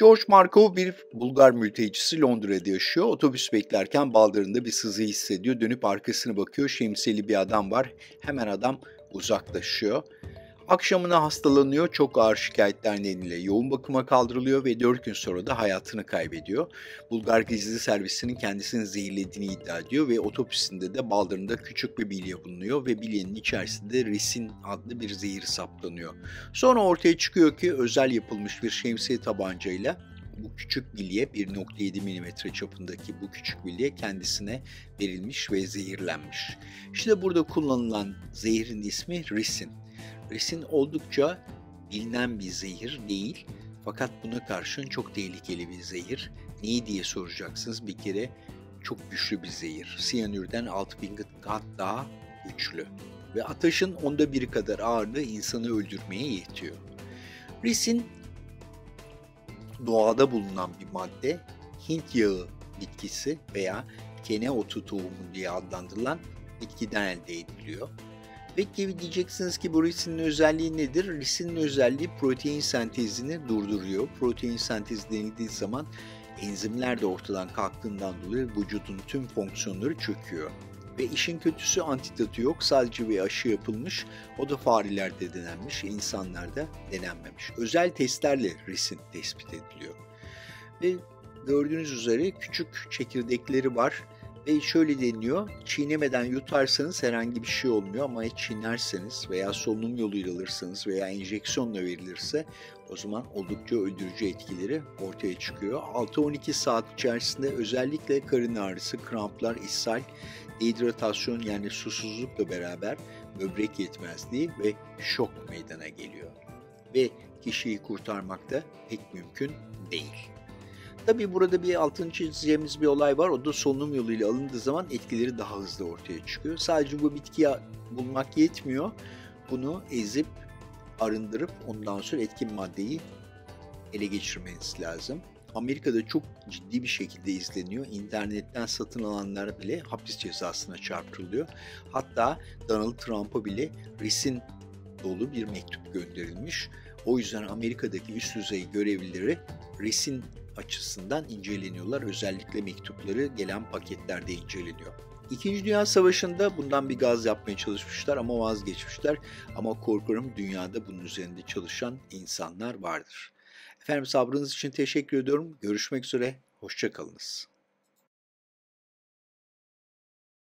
George Markov bir Bulgar mültecisi Londra'da yaşıyor. Otobüs beklerken baldırında bir sızı hissediyor. Dönüp arkasına bakıyor. Şemsiyeli bir adam var. Hemen adam uzaklaşıyor. Akşamına hastalanıyor, çok ağır şikayetler nedeniyle yoğun bakıma kaldırılıyor ve 4 gün sonra da hayatını kaybediyor. Bulgar gizli servisinin kendisini zehirlediğini iddia ediyor ve otopsisinde de baldırında küçük bir bilye bulunuyor ve bilyenin içerisinde risin adlı bir zehir saplanıyor. Sonra ortaya çıkıyor ki özel yapılmış bir şemsiye tabancayla bu küçük bilye 1.7 mm çapındaki bu küçük bilye kendisine verilmiş ve zehirlenmiş. İşte burada kullanılan zehirin ismi risin. Resin oldukça bilinen bir zehir değil. Fakat buna karşın çok tehlikeli bir zehir. Niye diye soracaksınız. Bir kere çok güçlü bir zehir. Siyanürden 6000 kat daha güçlü. Ve ateşin onda biri kadar ağırlığı insanı öldürmeye yetiyor. Resin doğada bulunan bir madde. Hint yağı bitkisi veya kene otu tohumu diye adlandırılan bitkiden elde ediliyor. Peki diyeceksiniz ki bu risinin özelliği nedir? Risinin özelliği protein sentezini durduruyor. Protein sentezi denildiği zaman enzimler de ortadan kalktığından dolayı vücudun tüm fonksiyonları çöküyor. Ve işin kötüsü antidotu yok. Sadece bir aşı yapılmış. O da farelerde denenmiş, insanlarda denenmemiş. Özel testlerle risin tespit ediliyor. Ve gördüğünüz üzere küçük çekirdekleri var ve şöyle deniliyor, çiğnemeden yutarsanız herhangi bir şey olmuyor ama çiğnerseniz veya solunum yoluyla alırsanız veya enjeksiyonla verilirse o zaman oldukça öldürücü etkileri ortaya çıkıyor. 6-12 saat içerisinde özellikle karın ağrısı, kramplar, ishal, dehidratasyon yani susuzlukla beraber böbrek yetmezliği ve şok meydana geliyor. Ve kişiyi kurtarmak da pek mümkün değil. Tabii burada bir altını çizeceğimiz bir olay var. O da solunum yoluyla alındığı zaman etkileri daha hızlı ortaya çıkıyor. Sadece bu bitkiyi bulmak yetmiyor. Bunu ezip arındırıp ondan sonra etkin maddeyi ele geçirmeniz lazım. Amerika'da çok ciddi bir şekilde izleniyor. İnternetten satın alanlar bile hapis cezasına çarptırılıyor. Hatta Donald Trump'a bile resin dolu bir mektup gönderilmiş. O yüzden Amerika'daki üst düzey görevlileri resin açısından inceleniyorlar. Özellikle mektupları gelen paketlerde inceleniyor. İkinci Dünya Savaşı'nda bundan bir gaz yapmaya çalışmışlar ama vazgeçmişler. Ama korkarım dünyada bunun üzerinde çalışan insanlar vardır. Efendim sabrınız için teşekkür ediyorum. Görüşmek üzere, hoşçakalınız.